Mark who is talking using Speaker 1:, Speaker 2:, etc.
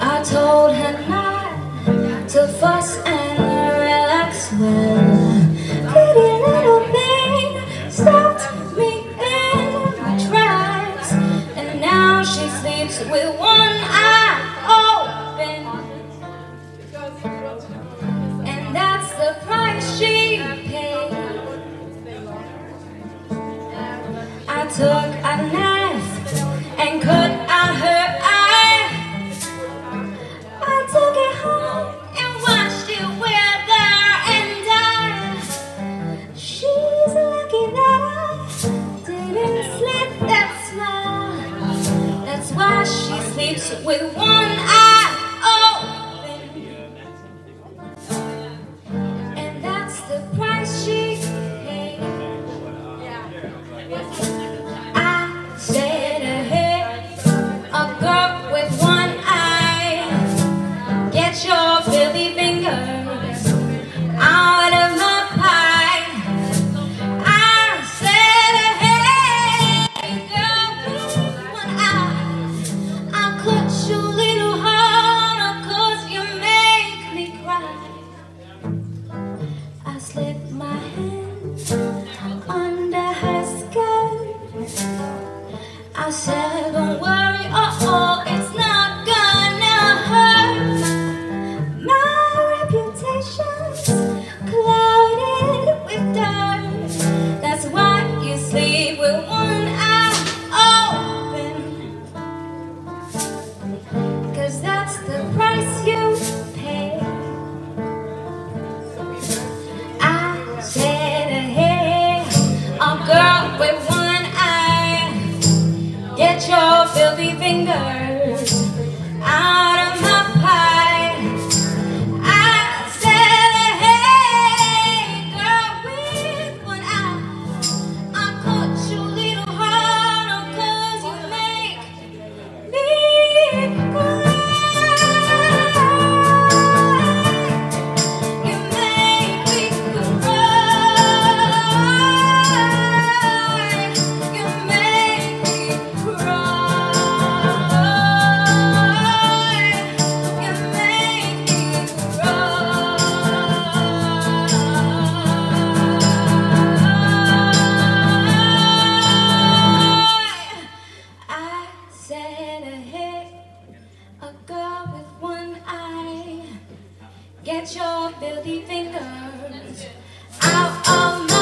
Speaker 1: I told her not to fuss and relax Well, pretty little thing stopped me in my tracks. And now she sleeps with one eye open. And that's the price she I took a why she sleeps with one eye under her skirt. I said, When with one eye. Get your filthy fingers out of my